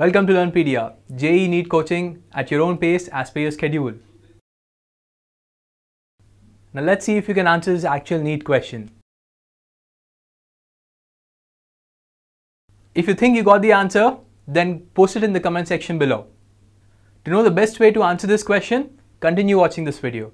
Welcome to Learnpedia, JEE NEET coaching at your own pace as per your schedule. Now let's see if you can answer this actual NEET question. If you think you got the answer, then post it in the comment section below. To know the best way to answer this question, continue watching this video.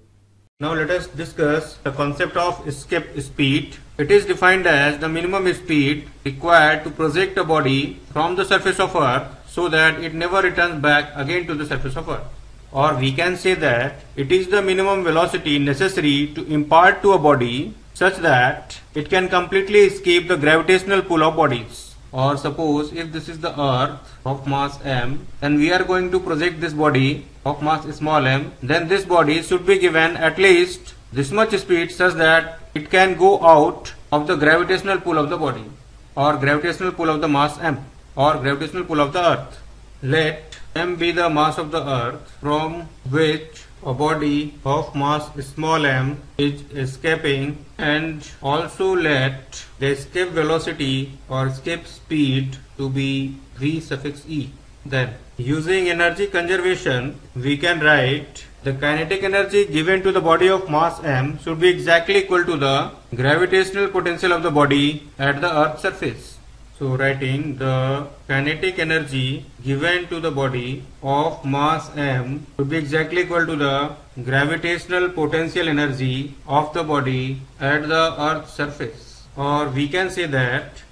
Now let us discuss the concept of escape speed. It is defined as the minimum speed required to project a body from the surface of earth so that it never returns back again to the surface of earth. Or we can say that it is the minimum velocity necessary to impart to a body such that it can completely escape the gravitational pull of bodies or suppose if this is the earth of mass m and we are going to project this body of mass small m then this body should be given at least this much speed such that it can go out of the gravitational pull of the body or gravitational pull of the mass m or gravitational pull of the earth let m be the mass of the earth from which a body of mass small m is escaping and also let the escape velocity or escape speed to be v suffix e. Then using energy conservation we can write the kinetic energy given to the body of mass m should be exactly equal to the gravitational potential of the body at the earth surface. So writing the kinetic energy given to the body of mass m would be exactly equal to the gravitational potential energy of the body at the earth's surface. Or we can say that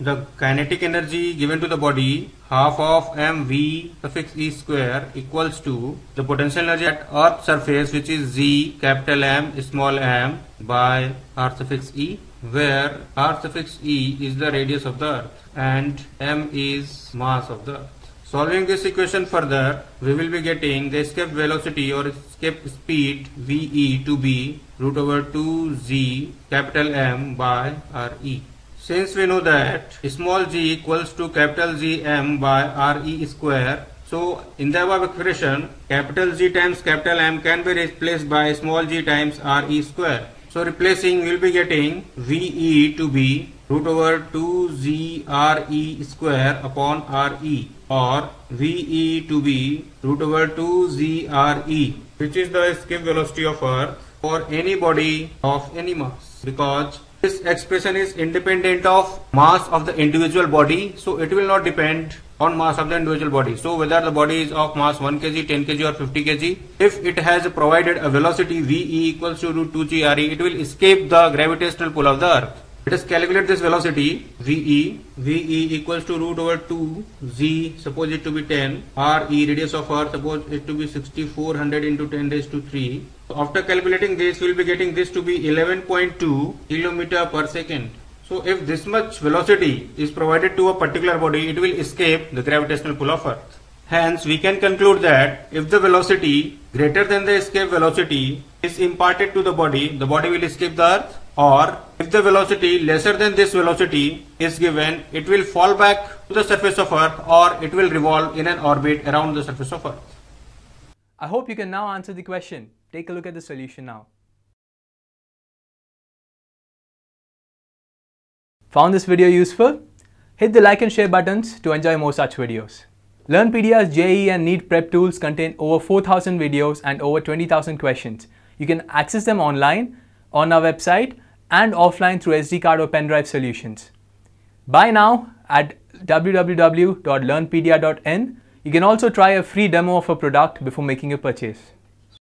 the kinetic energy given to the body half of mv suffix e square equals to the potential energy at earth surface which is G capital M small m by r suffix e where r suffix e is the radius of the earth and m is mass of the earth. Solving this equation further, we will be getting the escape velocity or escape speed Ve to be root over 2G capital M by Re. Since we know that small g equals to capital G M by Re square, so in the above expression, capital G times capital M can be replaced by small g times Re square. So replacing we will be getting VE to be root over 2ZRE square upon RE or VE to be root over 2ZRE which is the escape velocity of earth for any body of any mass because this expression is independent of mass of the individual body so it will not depend on mass of the individual body. So whether the body is of mass 1 kg, 10 kg or 50 kg, if it has provided a velocity Ve equals to root 2 g Re, it will escape the gravitational pull of the earth. Let us calculate this velocity Ve. Ve equals to root over 2 g, suppose it to be 10, Re radius of earth, suppose it to be 6400 into 10 raised to 3. So after calculating this, we will be getting this to be 11.2 kilometer per second. So if this much velocity is provided to a particular body, it will escape the gravitational pull of earth. Hence, we can conclude that if the velocity greater than the escape velocity is imparted to the body, the body will escape the earth or if the velocity lesser than this velocity is given, it will fall back to the surface of earth or it will revolve in an orbit around the surface of earth. I hope you can now answer the question. Take a look at the solution now. Found this video useful? Hit the like and share buttons to enjoy more such videos. Learnpedia's JEE and NEET prep tools contain over 4000 videos and over 20,000 questions. You can access them online, on our website and offline through SD card or pen drive solutions. Buy now at www.learnpedia.in. You can also try a free demo of a product before making a purchase.